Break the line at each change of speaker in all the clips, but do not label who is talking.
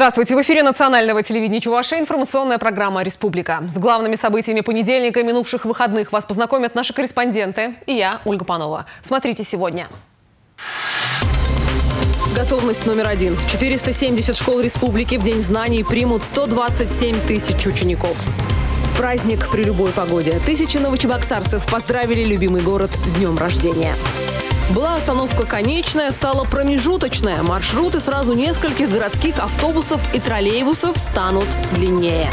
Здравствуйте! В эфире национального телевидения Чуваши информационная программа «Республика». С главными событиями понедельника и минувших выходных вас познакомят наши корреспонденты и я, Ольга Панова. Смотрите сегодня. Готовность номер один. 470 школ республики в День знаний примут 127 тысяч учеников. Праздник при любой погоде. Тысячи новочебоксарцев поздравили любимый город с днем рождения. Была остановка конечная, стала промежуточная. Маршруты сразу нескольких городских автобусов и троллейбусов станут длиннее.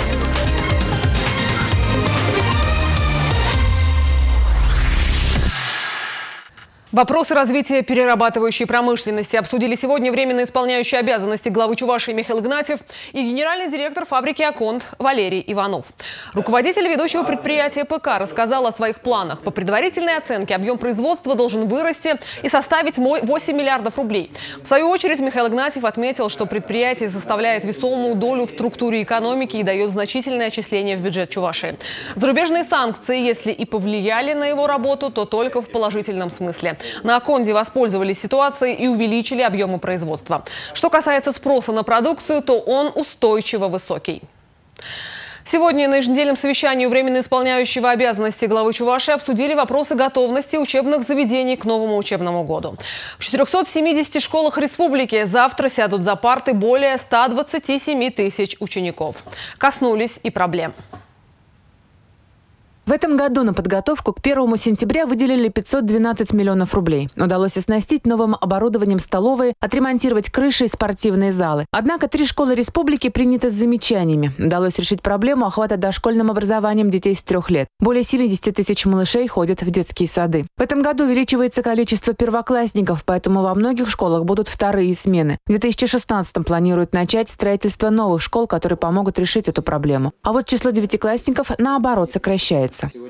Вопросы развития перерабатывающей промышленности обсудили сегодня временно исполняющий обязанности главы Чувашии Михаил Игнатьев и генеральный директор фабрики «Аконт» Валерий Иванов. Руководитель ведущего предприятия ПК рассказал о своих планах. По предварительной оценке объем производства должен вырасти и составить 8 миллиардов рублей. В свою очередь Михаил Игнатьев отметил, что предприятие составляет весомую долю в структуре экономики и дает значительное отчисление в бюджет Чувашии. Зарубежные санкции, если и повлияли на его работу, то только в положительном смысле. На Конде воспользовались ситуацией и увеличили объемы производства. Что касается спроса на продукцию, то он устойчиво высокий. Сегодня на еженедельном совещании временно исполняющего обязанности главы Чуваши обсудили вопросы готовности учебных заведений к новому учебному году. В 470 школах республики завтра сядут за парты более 127 тысяч учеников. Коснулись и проблем.
В этом году на подготовку к 1 сентября выделили 512 миллионов рублей. Удалось оснастить новым оборудованием столовые, отремонтировать крыши и спортивные залы. Однако три школы республики приняты с замечаниями. Удалось решить проблему охвата дошкольным образованием детей с трех лет. Более 70 тысяч малышей ходят в детские сады. В этом году увеличивается количество первоклассников, поэтому во многих школах будут вторые смены. В 2016 планируют начать строительство новых школ, которые помогут решить эту проблему. А вот число девятиклассников, наоборот, сокращается открывается.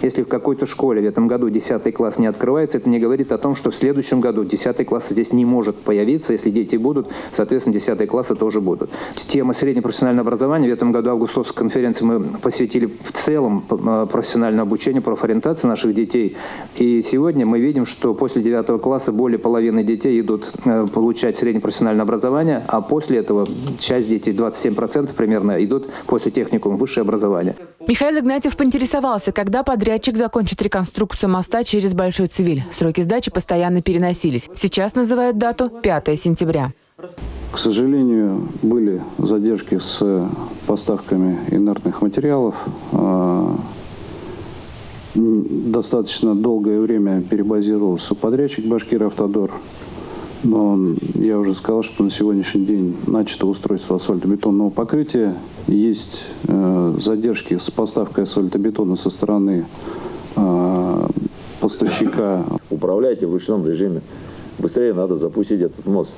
Если в какой-то школе в этом году 10 класс не открывается, это не говорит о том, что в следующем году 10 класс здесь не может появиться. Если дети будут, соответственно, 10 классы тоже будут. Тема среднепрофессионального образования. В этом году августовской конференции мы посвятили в целом э, профессиональному обучению, профориентации наших детей. И сегодня мы видим, что после 9 класса более половины детей идут э, получать среднепрофессиональное образование, а после этого часть детей, 27% примерно, идут после техникума высшее образование.
Михаил Игнатьев поинтересовался, когда подрядчик закончит реконструкцию моста через Большой Цивиль. Сроки сдачи постоянно переносились. Сейчас называют дату 5 сентября.
К сожалению, были задержки с поставками инертных материалов. А, достаточно долгое время перебазировался подрядчик «Башкир-Автодор». Но я уже сказал, что на сегодняшний день начато устройство асфальтобетонного покрытия. Есть э, задержки с поставкой асфальтобетона со стороны э, поставщика.
Управляйте в ручном режиме. Быстрее надо запустить этот мост.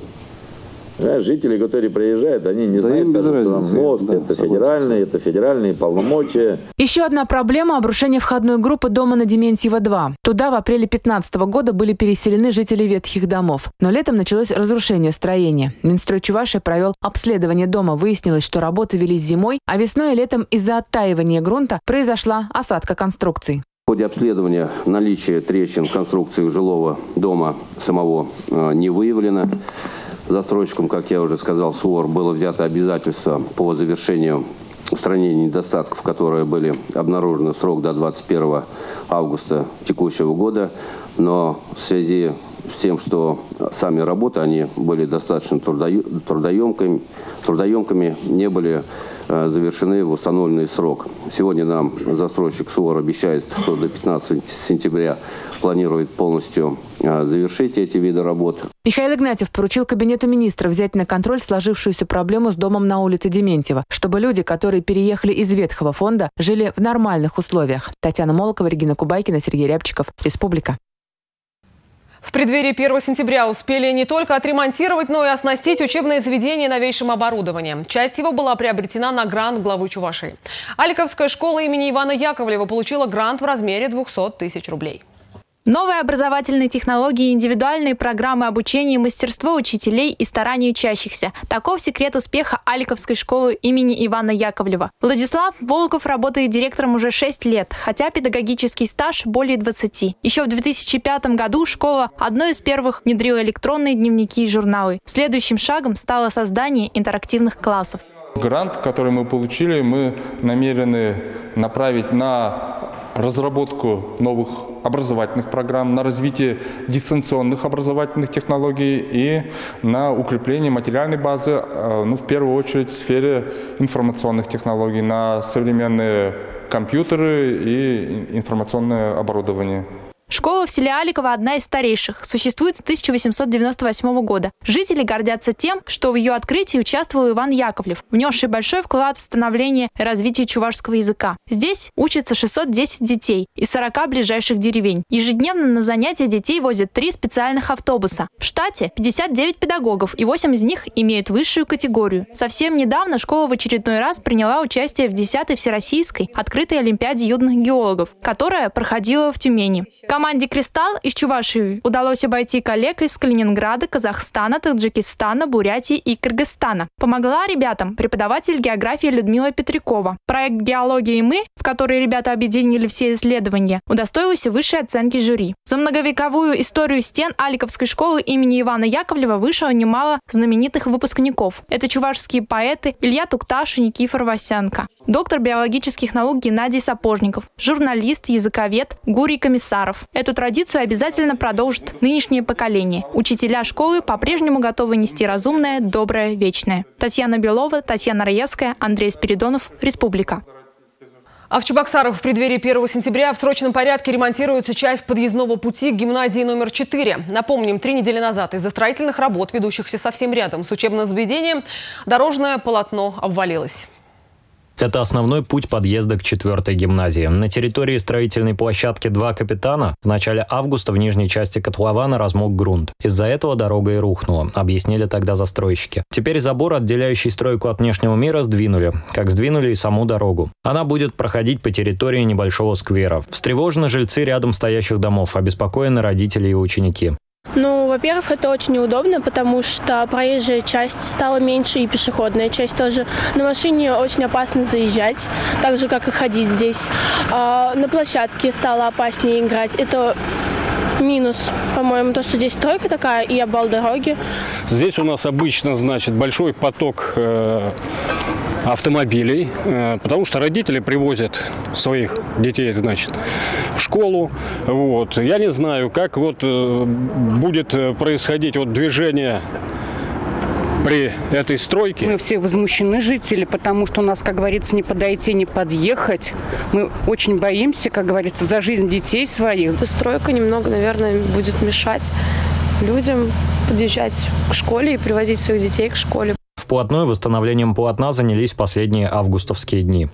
Знаешь, жители, которые приезжают, они не да знают, даже, разницы, мост, да, это федеральный, это федеральные полномочия.
Еще одна проблема – обрушение входной группы дома на Дементьева-2. Туда в апреле 2015 года были переселены жители ветхих домов. Но летом началось разрушение строения. Минстрой Чувашия провел обследование дома. Выяснилось, что работы велись зимой, а весной и летом из-за оттаивания грунта произошла осадка конструкций.
В ходе обследования наличие трещин в конструкции жилого дома самого э, не выявлено. Застройщикам, как я уже сказал, СУОР было взято обязательство по завершению устранения недостатков, которые были обнаружены в срок до 21 августа текущего года. Но в связи с тем, что сами работы, они были достаточно трудоемкими, трудоемкими не были э, завершены в установленный срок. Сегодня нам застройщик СУОР обещает, что до 15 сентября планирует полностью а, завершить эти виды работ.
Михаил Игнатьев поручил Кабинету министров взять на контроль сложившуюся проблему с домом на улице Дементьева, чтобы люди, которые переехали из ветхого фонда, жили в нормальных условиях. Татьяна Молокова, Регина Кубайкина, Сергей Рябчиков. Республика.
В преддверии 1 сентября успели не только отремонтировать, но и оснастить учебное заведение новейшим оборудованием. Часть его была приобретена на грант главы Чувашии. Аликовская школа имени Ивана Яковлева получила грант в размере 200 тысяч рублей.
Новые образовательные технологии, индивидуальные программы обучения, мастерство учителей и старания учащихся. Таков секрет успеха Аликовской школы имени Ивана Яковлева. Владислав Волков работает директором уже 6 лет, хотя педагогический стаж более 20. Еще в 2005 году школа одной из первых внедрила электронные дневники и журналы. Следующим шагом стало создание интерактивных классов.
Грант, который мы получили, мы намерены направить на разработку новых образовательных программ, на развитие дистанционных образовательных технологий и на укрепление материальной базы, э, ну, в первую очередь в сфере информационных технологий, на современные компьютеры и информационное оборудование.
Школа в селе Аликово одна из старейших, существует с 1898 года. Жители гордятся тем, что в ее открытии участвовал Иван Яковлев, внесший большой вклад в становление и развитие чувашского языка. Здесь учатся 610 детей из 40 ближайших деревень. Ежедневно на занятия детей возят три специальных автобуса. В штате 59 педагогов, и 8 из них имеют высшую категорию. Совсем недавно школа в очередной раз приняла участие в 10-й Всероссийской открытой Олимпиаде юных геологов, которая проходила в Тюмени. Команде «Кристалл» из Чувашии удалось обойти коллег из Калининграда, Казахстана, Таджикистана, Бурятии и Кыргызстана. Помогла ребятам преподаватель географии Людмила Петрякова. Проект «Геология и мы», в который ребята объединили все исследования, удостоился высшей оценки жюри. За многовековую историю стен Аликовской школы имени Ивана Яковлева вышло немало знаменитых выпускников. Это чувашские поэты Илья Тукташ и Никифор Васянко, доктор биологических наук Геннадий Сапожников, журналист, языковед Гурий Комиссаров. Эту традицию обязательно продолжит нынешнее поколение. Учителя школы по-прежнему готовы нести разумное, доброе, вечное. Татьяна Белова, Татьяна Раевская, Андрей Спиридонов, Республика.
А в Чебоксарах в преддверии 1 сентября в срочном порядке ремонтируется часть подъездного пути к гимназии номер 4. Напомним, три недели назад из-за строительных работ, ведущихся совсем рядом с учебным заведением, дорожное полотно обвалилось.
Это основной путь подъезда к четвертой гимназии. На территории строительной площадки «Два капитана» в начале августа в нижней части котлована размок грунт. Из-за этого дорога и рухнула, объяснили тогда застройщики. Теперь забор, отделяющий стройку от внешнего мира, сдвинули, как сдвинули и саму дорогу. Она будет проходить по территории небольшого сквера. Встревожены жильцы рядом стоящих домов, обеспокоены родители и ученики.
Ну, во-первых, это очень неудобно, потому что проезжая часть стала меньше и пешеходная часть тоже. На машине очень опасно заезжать, так же, как и ходить здесь. А на площадке стало опаснее играть. Это минус, по-моему, то, что здесь стройка такая и обвал дороги.
Здесь у нас обычно, значит, большой поток э, автомобилей, э, потому что родители привозят своих детей, значит, в школу. Вот. Я не знаю, как вот э, будет происходить вот движение при этой стройке?
Мы все возмущены, жители, потому что у нас, как говорится, не подойти, не подъехать. Мы очень боимся, как говорится, за жизнь детей своих.
Эта стройка немного, наверное, будет мешать людям подъезжать к школе и привозить своих детей к школе.
Вплотную восстановлением полотна занялись последние августовские дни.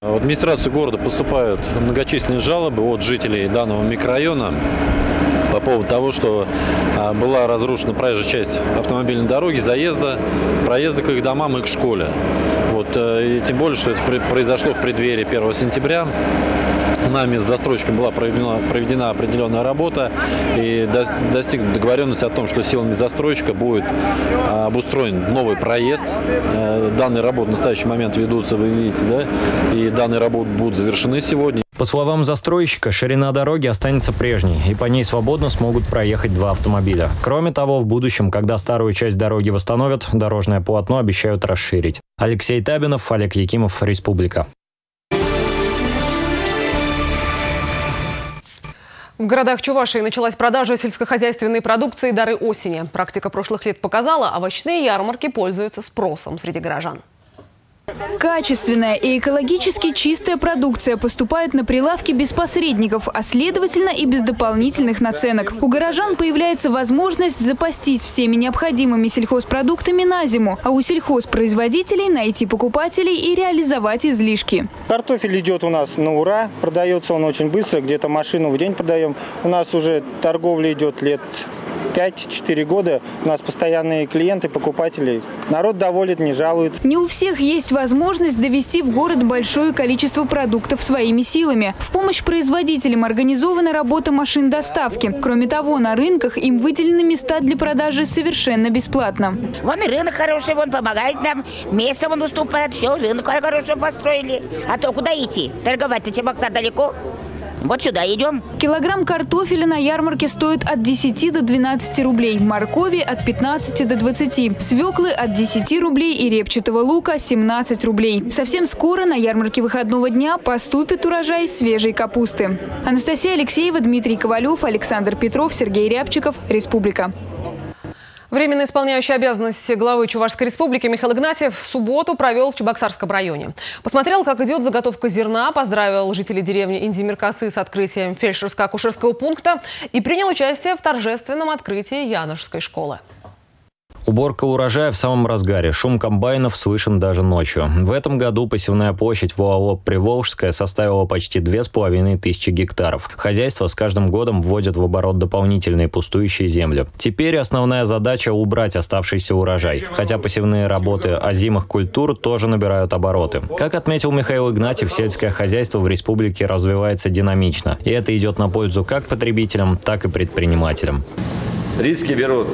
В администрацию города поступают многочисленные жалобы от жителей данного микрорайона поводу того, что а, была разрушена проезжая часть автомобильной дороги, заезда, проезда к их домам и к школе. Вот, э, и тем более, что это произошло в преддверии 1 сентября. Нами с застройщиком была проведена, проведена определенная работа и достигнута договоренность о том, что силами застройщика будет а, обустроен новый проезд. Э, данные работы в настоящий момент ведутся, вы видите, да, и данные работы будут завершены сегодня.
По словам застройщика, ширина дороги останется прежней, и по ней свободно смогут проехать два автомобиля. Кроме того, в будущем, когда старую часть дороги восстановят, дорожное полотно обещают расширить. Алексей Табинов, Олег Якимов, Республика.
В городах Чувашии началась продажа сельскохозяйственной продукции «Дары осени». Практика прошлых лет показала, овощные ярмарки пользуются спросом среди горожан.
Качественная и экологически чистая продукция поступает на прилавки без посредников, а следовательно и без дополнительных наценок. У горожан появляется возможность запастись всеми необходимыми сельхозпродуктами на зиму, а у сельхозпроизводителей найти покупателей и реализовать излишки.
Картофель идет у нас на ура, продается он очень быстро, где-то машину в день продаем. У нас уже торговля идет лет 5-4 года у нас постоянные клиенты, покупатели. Народ доволен, не жалуется.
Не у всех есть возможность довести в город большое количество продуктов своими силами. В помощь производителям организована работа машин доставки. Кроме того, на рынках им выделены места для продажи совершенно бесплатно.
Вон и рынок хороший, вон помогает нам. Место он уступает, все, рынок хорошо построили. А то куда идти? Торговать-то Чебоксар далеко. Вот сюда идем.
Килограмм картофеля на ярмарке стоит от 10 до 12 рублей, моркови от 15 до 20, свеклы от 10 рублей и репчатого лука 17 рублей. Совсем скоро на ярмарке выходного дня поступит урожай свежей капусты. Анастасия Алексеева, Дмитрий Ковалев, Александр Петров, Сергей Рябчиков. Республика.
Временно исполняющий обязанности главы Чувашской республики Михаил Игнатьев в субботу провел в Чебоксарском районе. Посмотрел, как идет заготовка зерна, поздравил жителей деревни Индимиркасы с открытием фельдшерско-акушерского пункта и принял участие в торжественном открытии Яношской школы.
Уборка урожая в самом разгаре. Шум комбайнов слышен даже ночью. В этом году посевная площадь в ОАО «Приволжская» составила почти две с половиной тысячи гектаров. Хозяйство с каждым годом вводит в оборот дополнительные пустующие земли. Теперь основная задача – убрать оставшийся урожай. Хотя посевные работы озимых культур тоже набирают обороты. Как отметил Михаил Игнатьев, сельское хозяйство в республике развивается динамично. И это идет на пользу как потребителям, так и предпринимателям.
Риски берут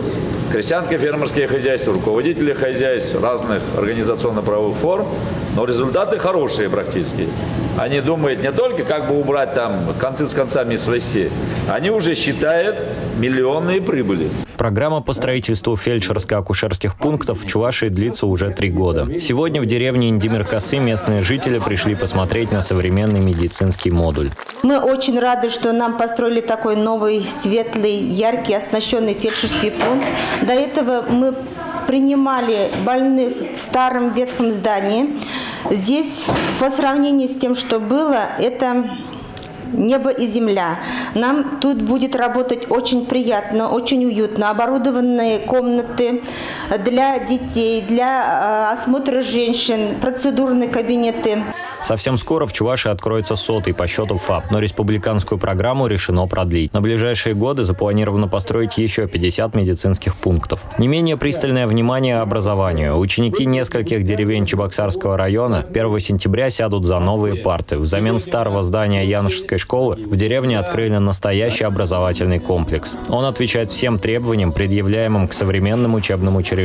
крестьянско-фермерские хозяйства, руководители хозяйств разных организационно-правовых форм, но результаты хорошие практически. Они думают не только, как бы убрать там концы с концами свести, они уже считают миллионные прибыли.
Программа по строительству фельдшерско-акушерских пунктов в Чувашии длится уже три года. Сегодня в деревне Индимир-Косы местные жители пришли посмотреть на современный медицинский модуль.
Мы очень рады, что нам построили такой новый, светлый, яркий, оснащенный фельдшерский пункт. До этого мы принимали больных в старом ветхом здании. Здесь, по сравнению с тем, что было, это небо и земля. Нам тут будет работать очень приятно, очень уютно. Оборудованные комнаты для детей, для э, осмотра женщин, процедурные кабинеты.
Совсем скоро в Чувашии откроется сотый по счету ФАП, но республиканскую программу решено продлить. На ближайшие годы запланировано построить еще 50 медицинских пунктов. Не менее пристальное внимание образованию. Ученики нескольких деревень Чебоксарского района 1 сентября сядут за новые парты. Взамен старого здания Янушской школы в деревне открыли настоящий образовательный комплекс. Он отвечает всем требованиям, предъявляемым к современным учебным учреждениям.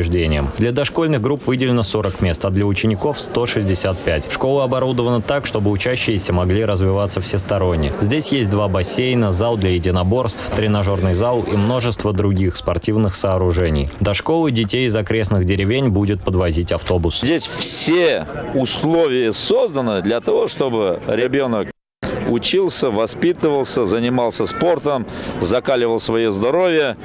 Для дошкольных групп выделено 40 мест, а для учеников 165. Школа оборудована так, чтобы учащиеся могли развиваться всесторонне. Здесь есть два бассейна, зал для единоборств, тренажерный зал и множество других спортивных сооружений. До школы детей из окрестных деревень будет подвозить автобус.
Здесь все условия созданы для того, чтобы ребенок учился, воспитывался, занимался спортом, закаливал свое здоровье.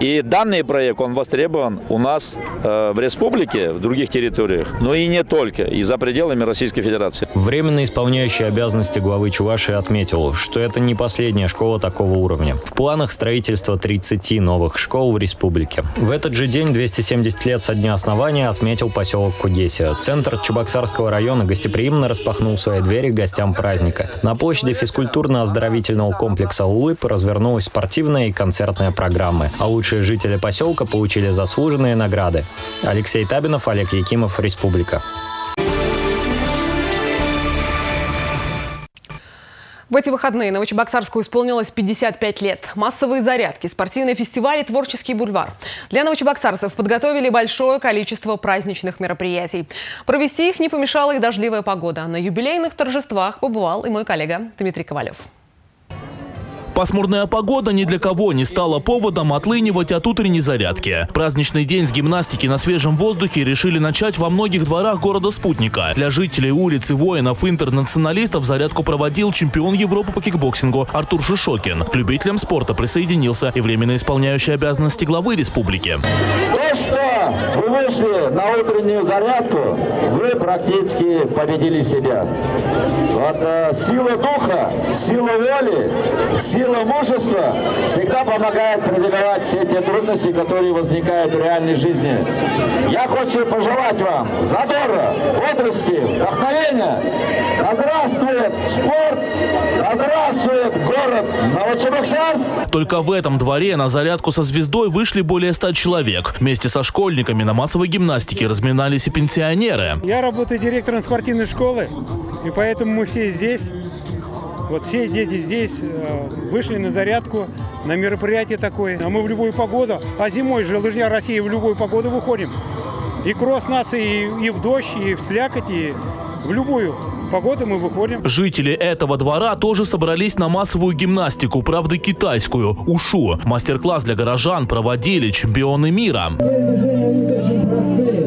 И данный проект, он востребован у нас э, в республике, в других территориях, но и не только, и за пределами Российской Федерации.
Временно исполняющий обязанности главы Чувашии отметил, что это не последняя школа такого уровня. В планах строительства 30 новых школ в республике. В этот же день, 270 лет со дня основания, отметил поселок Кудесия. Центр Чебоксарского района гостеприимно распахнул свои двери гостям праздника. На площади площади физкультурно-оздоровительного комплекса «Улыб» развернулась спортивная и концертная программы, а лучшие жители поселка получили заслуженные награды. Алексей Табинов, Олег Якимов, Республика.
В эти выходные Новочебоксарску исполнилось 55 лет. Массовые зарядки, спортивные фестивали, творческий бульвар. Для новочебоксарцев подготовили большое количество праздничных мероприятий. Провести их не помешала и дождливая погода. На юбилейных торжествах побывал и мой коллега Дмитрий Ковалев.
Пасмурная погода ни для кого не стала поводом отлынивать от утренней зарядки. Праздничный день с гимнастики на свежем воздухе решили начать во многих дворах города-спутника. Для жителей улиц и воинов-интернационалистов зарядку проводил чемпион Европы по кикбоксингу Артур Шишокин. К любителям спорта присоединился и временно исполняющий обязанности главы республики.
То, что вы вышли на утреннюю зарядку, вы практически победили себя. Вот э, сила духа, сила воли, сила сила мужества всегда помогает преодолевать все те трудности, которые возникают в реальной жизни. Я хочу пожелать вам задора, бодрости, вдохновения. Да здравствует спорт, да здравствует город Новочебоксарск.
Только в этом дворе на зарядку со звездой вышли более 100 человек. Вместе со школьниками на массовой гимнастике разминались и пенсионеры.
Я работаю директором спортивной школы, и поэтому мы все здесь. Вот все дети здесь э, вышли на зарядку, на мероприятие такое. А мы в любую погоду, а зимой же лыжня России в любую погоду выходим. И кросс нации, и, и в дождь, и в слякоть, и в любую погоду мы выходим.
Жители этого двора тоже собрались на массовую гимнастику, правда китайскую, ушу. Мастер-класс для горожан проводили чемпионы мира.
Движения у них очень простые.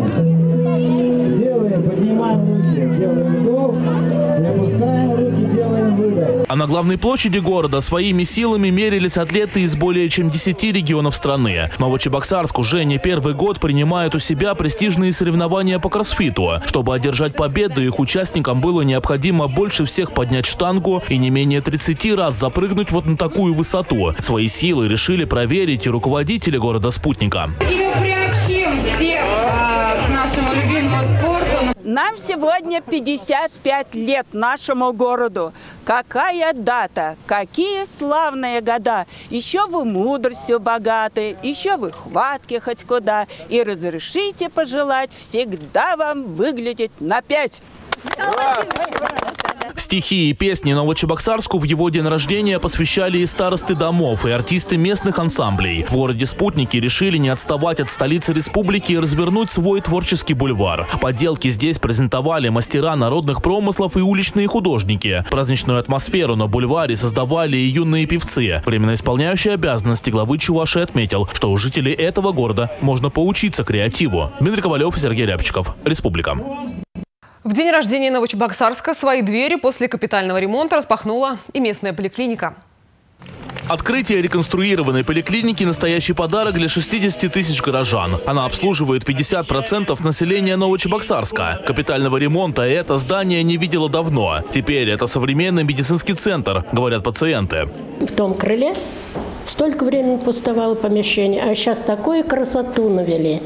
На главной площади города своими силами мерились атлеты из более чем 10 регионов страны. Новочебоксарск уже не первый год принимает у себя престижные соревнования по кроссфиту. Чтобы одержать победу, их участникам было необходимо больше всех поднять штангу и не менее 30 раз запрыгнуть вот на такую высоту. Свои силы решили проверить и руководители города-спутника.
И
Нам сегодня 55 лет нашему городу. Какая дата, какие славные года. Еще вы мудростью богаты, еще вы хватки хоть куда. И разрешите пожелать всегда вам выглядеть на пять.
Стихи и песни Новочебоксарску в его день рождения посвящали и старосты домов, и артисты местных ансамблей. В городе Спутники решили не отставать от столицы республики и развернуть свой творческий бульвар. Поделки здесь презентовали мастера народных промыслов и уличные художники. Праздничную атмосферу на бульваре создавали и юные певцы. Временно исполняющий обязанности главы Чуваши отметил, что у жителей этого города можно поучиться креативу. Дмитрий Ковалев и Сергей Рябчиков. Республика.
В день рождения Новочебоксарска свои двери после капитального ремонта распахнула и местная поликлиника.
Открытие реконструированной поликлиники – настоящий подарок для 60 тысяч горожан. Она обслуживает 50% населения Новочебоксарска. Капитального ремонта это здание не видело давно. Теперь это современный медицинский центр, говорят пациенты.
В том крыле столько времени пустовало помещение, а сейчас такую красоту навели.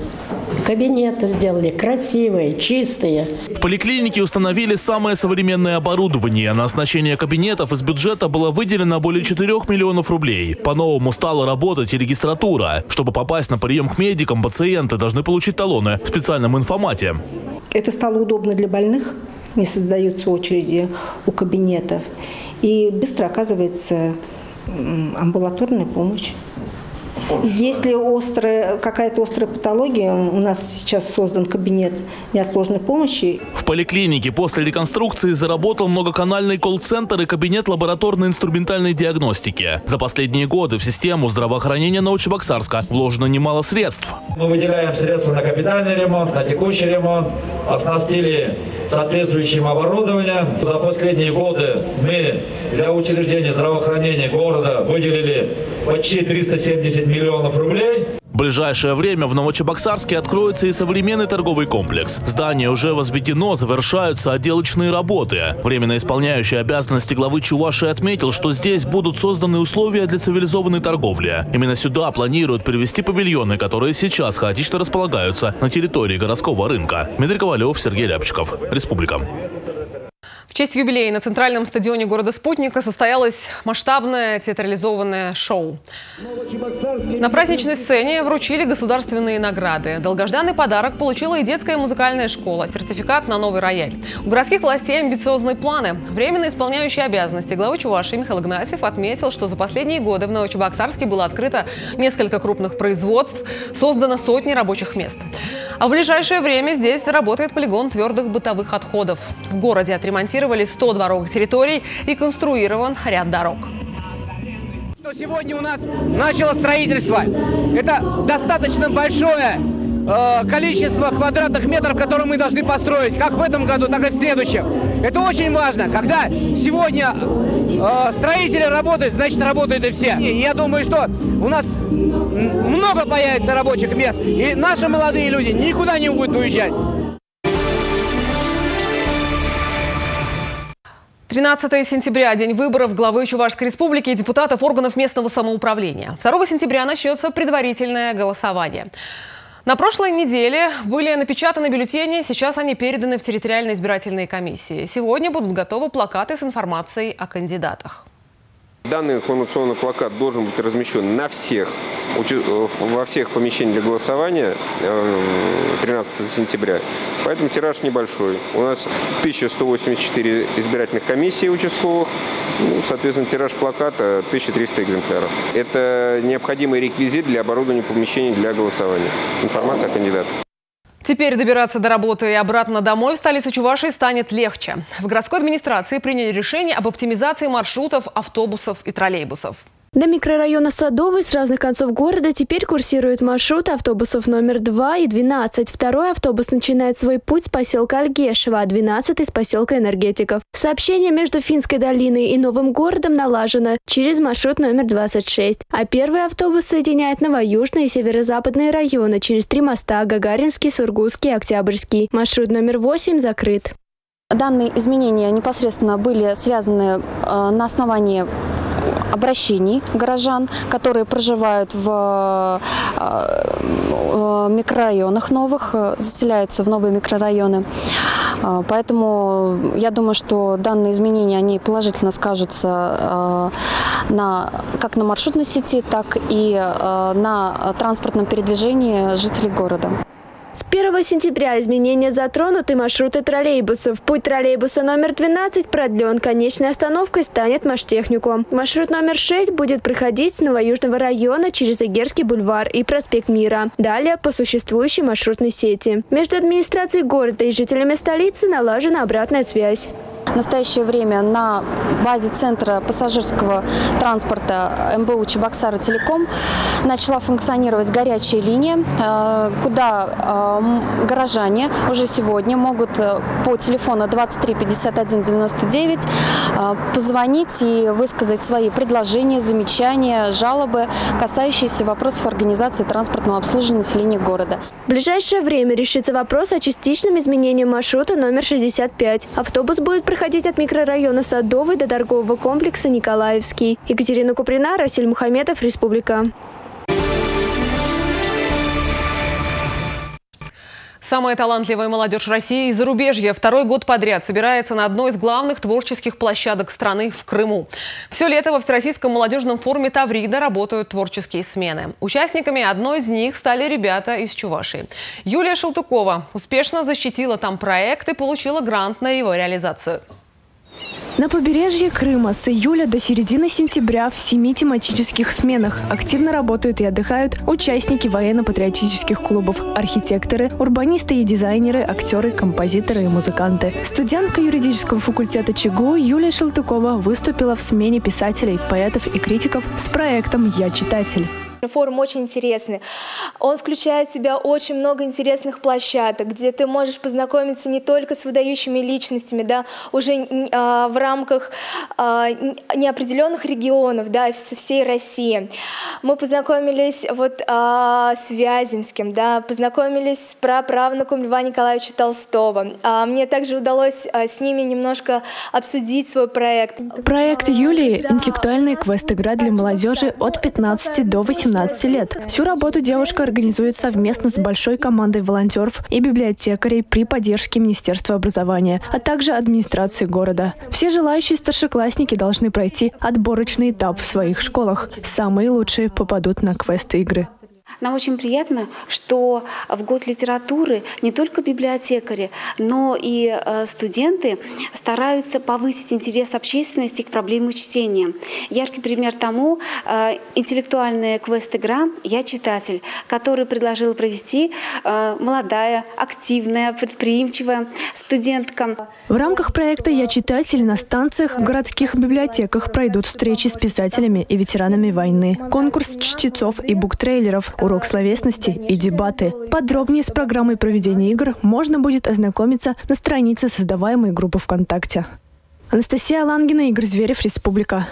Кабинеты сделали красивые, чистые.
В поликлинике установили самое современное оборудование. На оснащение кабинетов из бюджета было выделено более 4 миллионов рублей. По-новому стала работать и регистратура. Чтобы попасть на прием к медикам, пациенты должны получить талоны в специальном информате.
Это стало удобно для больных, не создаются очереди у кабинетов. И быстро оказывается амбулаторная помощь. Если острая, какая-то острая патология, у нас сейчас создан кабинет неотложной помощи.
В поликлинике после реконструкции заработал многоканальный колл-центр и кабинет лабораторной инструментальной диагностики. За последние годы в систему здравоохранения Новочебоксарска вложено немало средств.
Мы выделяем средства на капитальный ремонт, на текущий ремонт, оснастили соответствующим оборудованием. За последние годы мы для учреждения здравоохранения города выделили почти 370 миллионов рублей.
В ближайшее время в Новочебоксарске откроется и современный торговый комплекс. Здание уже возведено, завершаются отделочные работы. Временно исполняющий обязанности главы Чуваши отметил, что здесь будут созданы условия для цивилизованной торговли. Именно сюда планируют перевести павильоны, которые сейчас хаотично располагаются на территории городского рынка. Дмитрий Ковалев, Сергей Рябчиков. Республика.
В честь юбилея на центральном стадионе города Спутника состоялось масштабное театрализованное шоу. На праздничной сцене вручили государственные награды. Долгожданный подарок получила и детская музыкальная школа, сертификат на новый рояль. У городских властей амбициозные планы. Временно исполняющий обязанности главы Чувашии Михаил Игнатьев отметил, что за последние годы в Новочебоксарске было открыто несколько крупных производств, создано сотни рабочих мест. А в ближайшее время здесь заработает полигон твердых бытовых отходов. В городе отремонтировали 100 дворовых территорий, реконструирован ряд дорог.
Что сегодня у нас начало строительство. Это достаточно большое э, количество квадратных метров, которые мы должны построить, как в этом году, так и в следующем. Это очень важно. Когда сегодня э, строители работают, значит работают и все. И я думаю, что у нас много появится рабочих мест, и наши молодые люди никуда не будут уезжать.
13 сентября – день выборов главы Чувашской республики и депутатов органов местного самоуправления. 2 сентября начнется предварительное голосование. На прошлой неделе были напечатаны бюллетени, сейчас они переданы в территориальные избирательные комиссии. Сегодня будут готовы плакаты с информацией о кандидатах.
Данный информационный плакат должен быть размещен на всех, во всех помещениях для голосования 13 э, сентября. Поэтому тираж небольшой. У нас 1184 избирательных комиссий участковых. Ну, соответственно, тираж плаката 1300 экземпляров. Это необходимый реквизит для оборудования помещений для голосования. Информация о кандидатах.
Теперь добираться до работы и обратно домой в столице Чувашии станет легче. В городской администрации приняли решение об оптимизации маршрутов автобусов и троллейбусов.
До микрорайона Садовый с разных концов города теперь курсируют маршруты автобусов номер 2 и 12. Второй автобус начинает свой путь с поселка Альгешева, а 12 с поселка Энергетиков. Сообщение между Финской долиной и Новым городом налажено через маршрут номер 26. А первый автобус соединяет новоюжные и северо-западные районы через три моста – Гагаринский, Сургутский и Октябрьский. Маршрут номер 8 закрыт.
Данные изменения непосредственно были связаны э, на основании обращений горожан, которые проживают в э, микрорайонах новых, заселяются в новые микрорайоны. Э, поэтому я думаю, что данные изменения, они положительно скажутся э, на, как на маршрутной сети, так и на транспортном передвижении жителей города.
С 1 сентября изменения затронуты маршруты троллейбусов. Путь троллейбуса номер 12 продлен. Конечной остановкой станет Маштехникум. Маршрут номер 6 будет проходить с Новоюжного района через Эгерский бульвар и проспект Мира. Далее по существующей маршрутной сети. Между администрацией города и жителями столицы налажена обратная связь.
В настоящее время на базе Центра пассажирского транспорта МБУ Чебоксара Телеком начала функционировать горячая линия, э, куда э, горожане уже сегодня могут э, по телефону 23 51 99 позвонить и высказать свои предложения, замечания, жалобы, касающиеся вопросов организации транспортного обслуживания населения города.
В ближайшее время решится вопрос о частичном изменении маршрута номер 65. Автобус будет проходить от микрорайона Садовый до торгового комплекса Николаевский. Екатерина Куприна, Расиль Мухаметов, Республика.
Самая талантливая молодежь России и зарубежья второй год подряд собирается на одной из главных творческих площадок страны в Крыму. Все лето во Всероссийском молодежном форуме «Таврида» работают творческие смены. Участниками одной из них стали ребята из Чувашии. Юлия Шелтукова успешно защитила там проект и получила грант на его реализацию.
На побережье Крыма с июля до середины сентября в семи тематических сменах активно работают и отдыхают участники военно-патриотических клубов, архитекторы, урбанисты и дизайнеры, актеры, композиторы и музыканты. Студентка юридического факультета ЧГУ Юлия Шелтукова выступила в смене писателей, поэтов и критиков с проектом «Я читатель».
Форум очень интересный. Он включает в себя очень много интересных площадок, где ты можешь познакомиться не только с выдающими личностями, да, уже э, в рамках э, неопределенных регионов, да, со всей России. Мы познакомились вот э, с Вяземским, да, познакомились с праправнуком Льва Николаевича Толстого. А мне также удалось э, с ними немножко обсудить свой проект.
Проект Юлии – интеллектуальная квест-игра для молодежи от 15 до 18 18 лет. Всю работу девушка организует совместно с большой командой волонтеров и библиотекарей при поддержке Министерства образования, а также администрации города. Все желающие старшеклассники должны пройти отборочный этап в своих школах. Самые лучшие попадут на квест-игры.
Нам очень приятно, что в год литературы не только библиотекари, но и э, студенты стараются повысить интерес общественности к проблеме чтения. Яркий пример тому э, интеллектуальная квест-игра «Я читатель», который предложила провести э, молодая, активная, предприимчивая студентка.
В рамках проекта «Я читатель» на станциях в городских библиотеках пройдут встречи с писателями и ветеранами войны, конкурс чтецов и буктрейлеров, урок словесности и дебаты. Подробнее с программой проведения игр можно будет ознакомиться на странице создаваемой группы ВКонтакте. Анастасия Лангина, Игорь Зверев, Республика.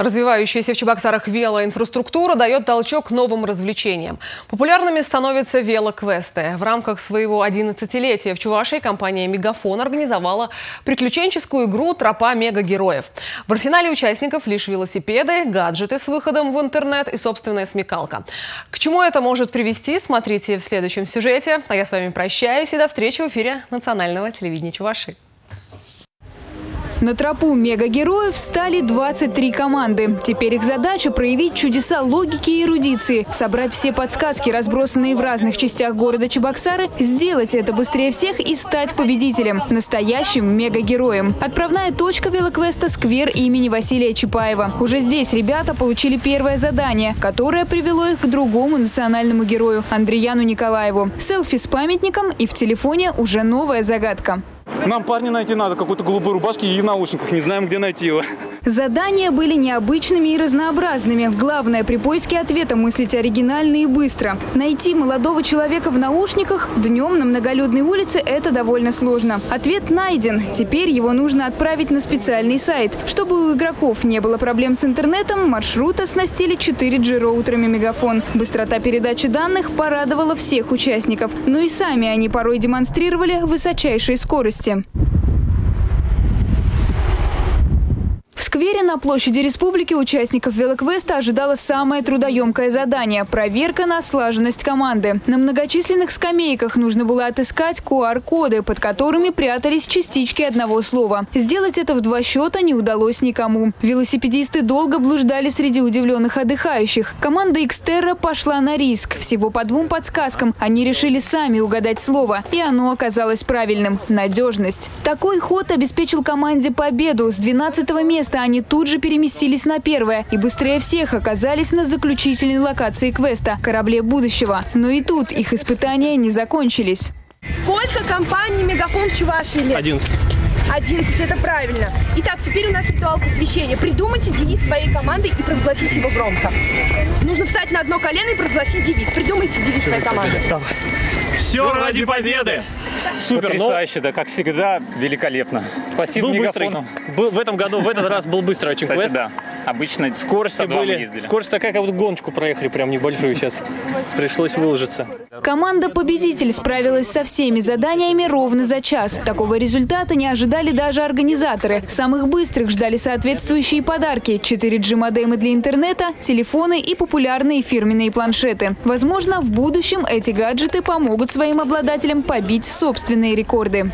Развивающаяся в Чебоксарах велоинфраструктура дает толчок новым развлечениям. Популярными становятся велоквесты. В рамках своего 11-летия в Чувашии компания «Мегафон» организовала приключенческую игру «Тропа мегагероев». В арсенале участников лишь велосипеды, гаджеты с выходом в интернет и собственная смекалка. К чему это может привести, смотрите в следующем сюжете. А я с вами прощаюсь и до встречи в эфире национального телевидения Чувашии.
На тропу мегагероев стали 23 команды. Теперь их задача – проявить чудеса логики и эрудиции, собрать все подсказки, разбросанные в разных частях города Чебоксары, сделать это быстрее всех и стать победителем, настоящим мегагероем. Отправная точка велоквеста – сквер имени Василия Чапаева. Уже здесь ребята получили первое задание, которое привело их к другому национальному герою – Андреяну Николаеву. Селфи с памятником и в телефоне уже новая загадка.
Нам парня найти надо, какой-то голубой рубашки и в наушниках. Не знаем, где найти его.
Задания были необычными и разнообразными. Главное, при поиске ответа мыслить оригинально и быстро. Найти молодого человека в наушниках днем на многолюдной улице – это довольно сложно. Ответ найден. Теперь его нужно отправить на специальный сайт. Чтобы у игроков не было проблем с интернетом, маршрут оснастили 4G роутерами Мегафон. Быстрота передачи данных порадовала всех участников. Но и сами они порой демонстрировали высочайшие скорости. В сквере на площади республики участников велоквеста ожидало самое трудоемкое задание – проверка на слаженность команды. На многочисленных скамейках нужно было отыскать QR-коды, под которыми прятались частички одного слова. Сделать это в два счета не удалось никому. Велосипедисты долго блуждали среди удивленных отдыхающих. Команда Xterra пошла на риск. Всего по двум подсказкам они решили сами угадать слово, и оно оказалось правильным – надежность. Такой ход обеспечил команде победу. С 12 места места они тут же переместились на первое и быстрее всех оказались на заключительной локации квеста – корабле будущего. Но и тут их испытания не закончились.
Сколько компаний «Мегафон» в Чувашии лет?
11.
11, это правильно. Итак, теперь у нас ритуал посвящения. Придумайте девиз своей команды и провозгласите его громко. Нужно встать на одно колено и провозгласить девиз. Придумайте девиз своей команды.
Давай. Все ради победы!
Супер, Потрясающе, да, как всегда, великолепно. Спасибо
был
Мегафону.
Быстрый. Был, в этом году, в этот раз был быстрый очень
Кстати,
квест.
да. Обычно
скорости были.
ездили.
Скорость такая, как будто гоночку проехали, прям небольшую сейчас. Пришлось выложиться.
Команда-победитель справилась со всеми заданиями ровно за час. Такого результата не ожидали даже организаторы. Самых быстрых ждали соответствующие подарки – 4G-модемы для интернета, телефоны и популярные фирменные планшеты. Возможно, в будущем эти гаджеты помогут своим обладателям побить собственные рекорды.